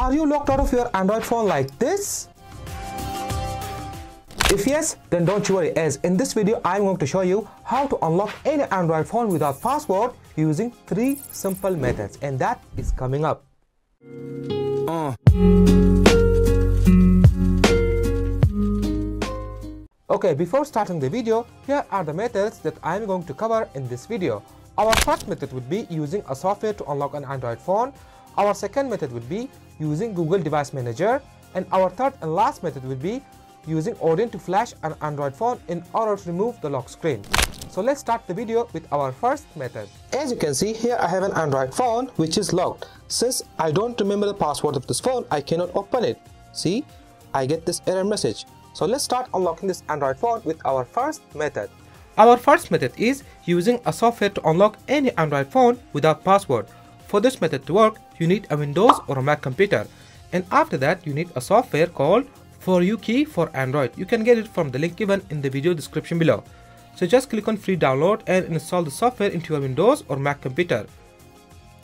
Are you locked out of your Android phone like this? If yes, then don't you worry as in this video I'm going to show you how to unlock any Android phone without password using three simple methods and that is coming up. Uh. Okay, before starting the video, here are the methods that I'm going to cover in this video. Our first method would be using a software to unlock an Android phone. Our second method would be using Google Device Manager. And our third and last method would be using Odin to flash an Android phone in order to remove the lock screen. So let's start the video with our first method. As you can see here I have an Android phone which is locked. Since I don't remember the password of this phone I cannot open it. See I get this error message. So let's start unlocking this Android phone with our first method. Our first method is using a software to unlock any Android phone without password. For this method to work, you need a Windows or a Mac computer. And after that, you need a software called 4uKey for Android. You can get it from the link given in the video description below. So just click on free download and install the software into your Windows or Mac computer.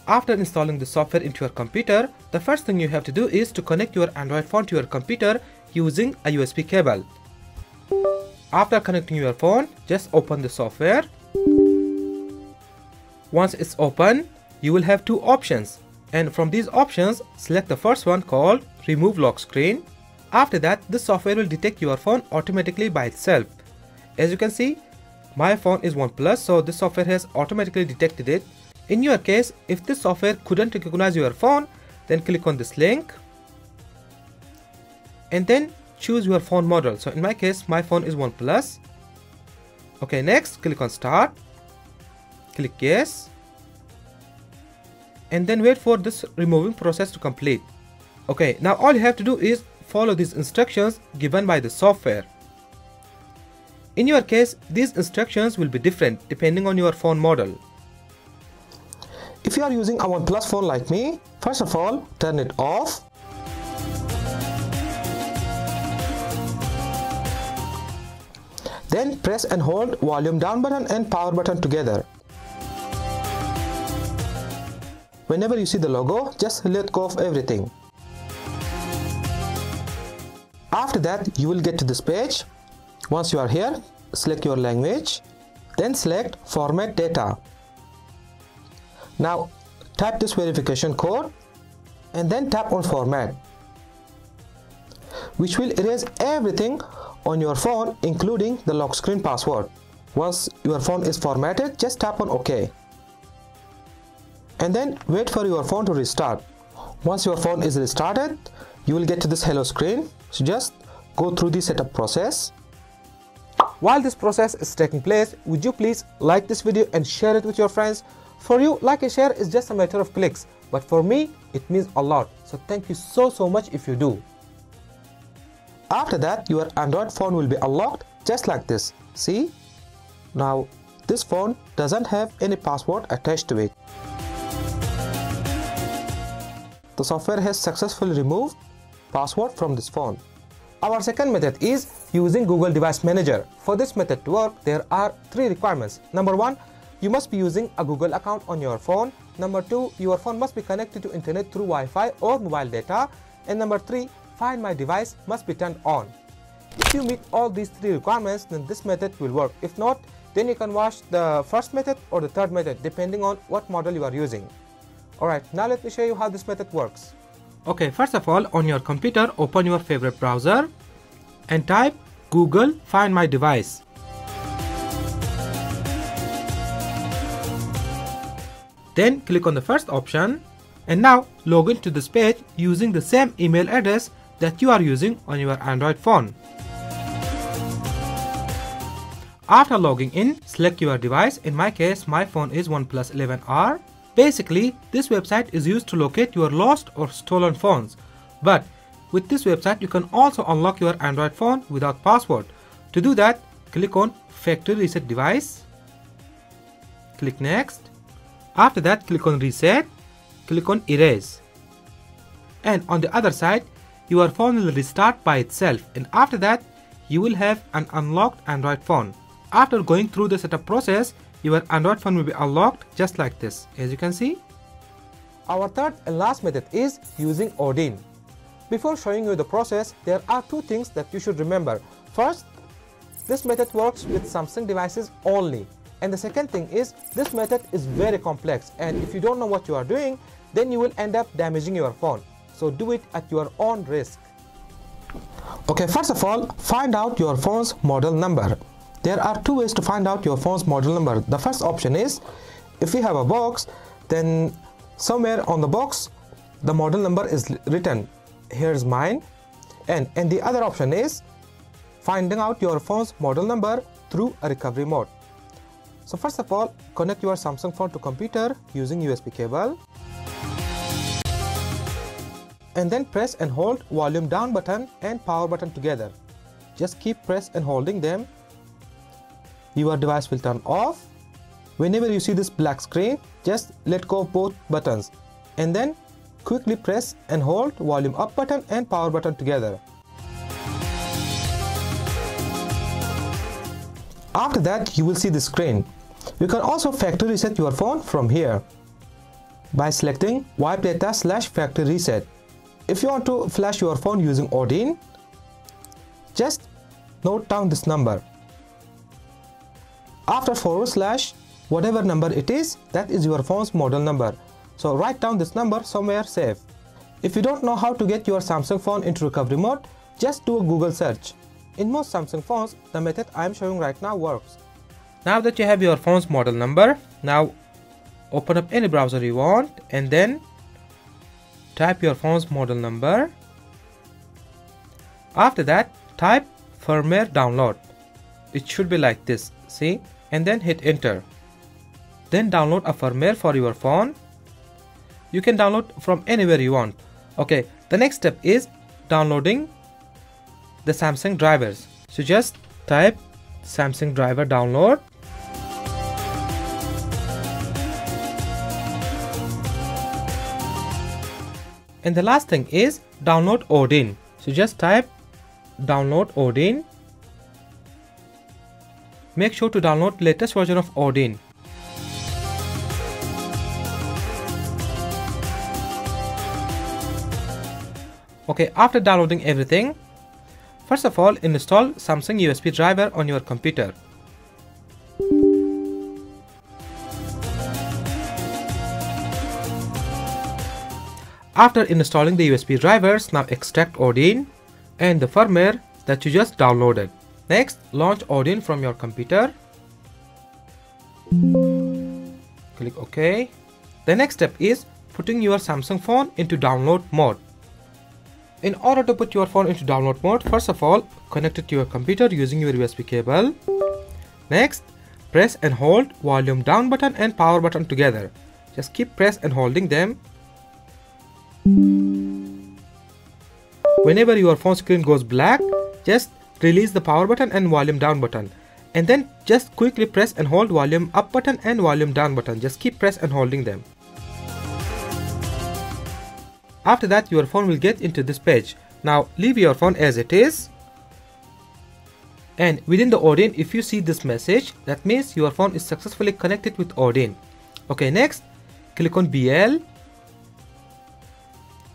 After installing the software into your computer, the first thing you have to do is to connect your Android phone to your computer using a USB cable. After connecting your phone, just open the software. Once it's open, you will have two options. And from these options, select the first one called Remove Lock Screen. After that, the software will detect your phone automatically by itself. As you can see, my phone is OnePlus, so this software has automatically detected it. In your case, if this software couldn't recognize your phone, then click on this link and then choose your phone model so in my case my phone is OnePlus okay next click on start click yes and then wait for this removing process to complete. Okay now all you have to do is follow these instructions given by the software. In your case these instructions will be different depending on your phone model. If you are using a OnePlus phone like me first of all turn it off. Then press and hold volume down button and power button together. Whenever you see the logo, just let go of everything. After that, you will get to this page. Once you are here, select your language, then select format data. Now type this verification code and then tap on format which will erase everything on your phone including the lock screen password. Once your phone is formatted, just tap on OK. And then wait for your phone to restart. Once your phone is restarted, you will get to this hello screen. So just go through the setup process. While this process is taking place, would you please like this video and share it with your friends? For you, like and share is just a matter of clicks, but for me, it means a lot. So thank you so so much if you do. After that, your Android phone will be unlocked just like this. See? Now, this phone doesn't have any password attached to it. The software has successfully removed password from this phone. Our second method is using Google Device Manager. For this method to work, there are three requirements. Number one, you must be using a Google account on your phone. Number two, your phone must be connected to internet through Wi-Fi or mobile data. And number three, Find My device must be turned on. If you meet all these three requirements, then this method will work. If not, then you can watch the first method or the third method depending on what model you are using. Alright, now let me show you how this method works. Okay, first of all, on your computer, open your favorite browser and type Google Find My Device. Then click on the first option and now log into this page using the same email address that you are using on your Android phone. After logging in, select your device. In my case, my phone is OnePlus 11R. Basically, this website is used to locate your lost or stolen phones. But with this website, you can also unlock your Android phone without password. To do that, click on Factory Reset Device. Click Next. After that, click on Reset. Click on Erase. And on the other side, your phone will restart by itself and after that you will have an unlocked Android phone. After going through the setup process, your Android phone will be unlocked just like this as you can see. Our third and last method is using Odin. Before showing you the process, there are two things that you should remember. First, this method works with Samsung devices only. And the second thing is, this method is very complex and if you don't know what you are doing, then you will end up damaging your phone. So do it at your own risk. Okay, first of all, find out your phone's model number. There are two ways to find out your phone's model number. The first option is, if you have a box, then somewhere on the box, the model number is written. Here's mine. And, and the other option is, finding out your phone's model number through a recovery mode. So first of all, connect your Samsung phone to computer using USB cable and then press and hold volume down button and power button together. Just keep press and holding them. Your device will turn off. Whenever you see this black screen, just let go of both buttons and then quickly press and hold volume up button and power button together. After that, you will see the screen. You can also factory reset your phone from here by selecting wipe data slash factory reset. If you want to flash your phone using Odin, just note down this number. After forward slash, whatever number it is, that is your phone's model number. So write down this number somewhere safe. If you don't know how to get your Samsung phone into recovery mode, just do a Google search. In most Samsung phones, the method I am showing right now works. Now that you have your phone's model number, now open up any browser you want and then type your phone's model number. After that, type firmware download. It should be like this, see? And then hit enter. Then download a firmware for your phone. You can download from anywhere you want. Okay, the next step is downloading the Samsung drivers. So just type Samsung driver download and the last thing is download Odin so just type download Odin make sure to download latest version of Odin okay after downloading everything first of all install Samsung USB driver on your computer After installing the USB drivers, now extract Odin and the firmware that you just downloaded. Next, launch Odin from your computer. Click OK. The next step is putting your Samsung phone into download mode. In order to put your phone into download mode, first of all, connect it to your computer using your USB cable. Next, press and hold volume down button and power button together. Just keep press and holding them Whenever your phone screen goes black, just release the power button and volume down button. And then just quickly press and hold volume up button and volume down button. Just keep press and holding them. After that your phone will get into this page. Now leave your phone as it is. And within the Odin if you see this message that means your phone is successfully connected with Odin. Okay next click on BL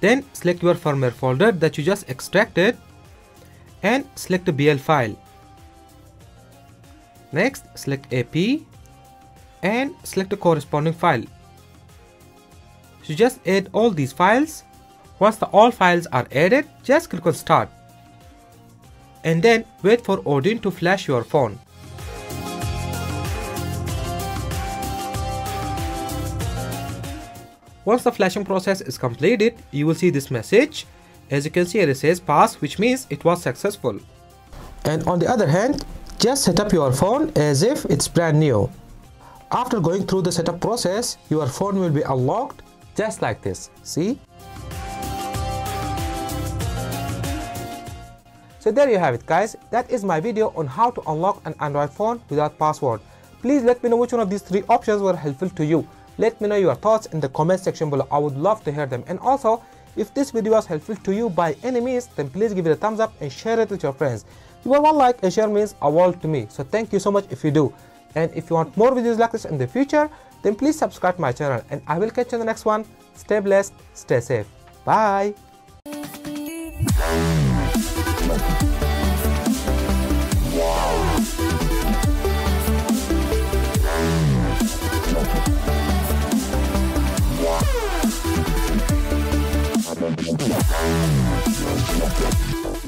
then select your firmware folder that you just extracted and select the BL file. Next, select AP and select the corresponding file. So just add all these files. Once the all files are added, just click on start. And then wait for Odin to flash your phone. Once the flashing process is completed, you will see this message. As you can see it says pass which means it was successful. And on the other hand, just set up your phone as if it's brand new. After going through the setup process, your phone will be unlocked just like this. See? So there you have it guys. That is my video on how to unlock an Android phone without password. Please let me know which one of these three options were helpful to you. Let me know your thoughts in the comment section below. I would love to hear them. And also, if this video was helpful to you by any means, then please give it a thumbs up and share it with your friends. Your one like and share means a world to me. So thank you so much if you do. And if you want more videos like this in the future, then please subscribe my channel and I will catch you in the next one. Stay blessed, stay safe. Bye. よろしくお願いします。